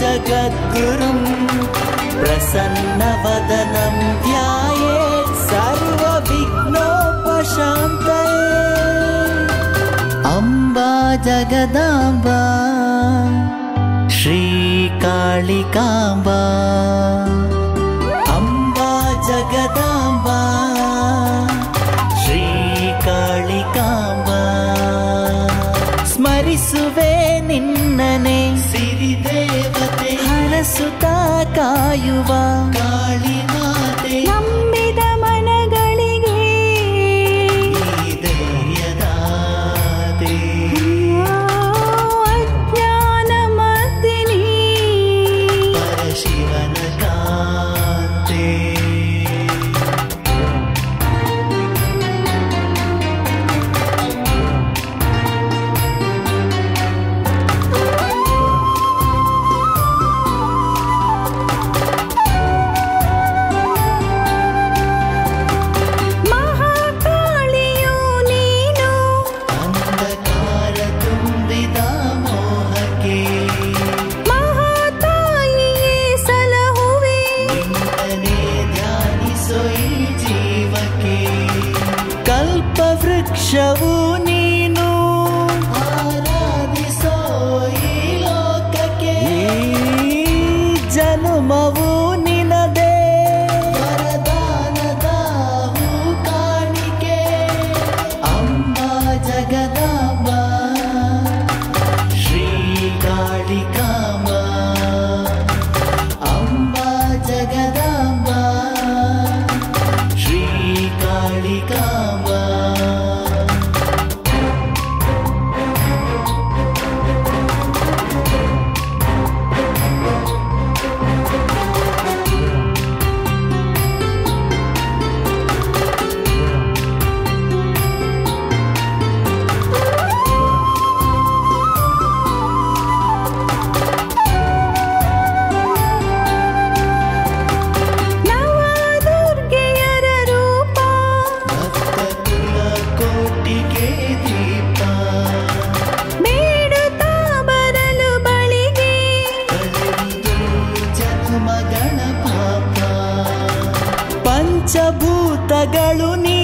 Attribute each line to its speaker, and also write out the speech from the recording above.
Speaker 1: जगद्गुरुं प्रसन्नवदनं ध्यायेत् सर्वविघ्नोपशान्तये। अम्बा जगदाम्बा श्रीकालिकाम्बा। ಕಾಯುವ.
Speaker 2: ನಂಬಿದ ಮನಗಳಿಗೆ ಅಜ್ಞಾನ ಮದಿನಿ
Speaker 1: ಶಿವನ ಕಾ 手 ಪಂಚಭೂತಗಳು ನೀ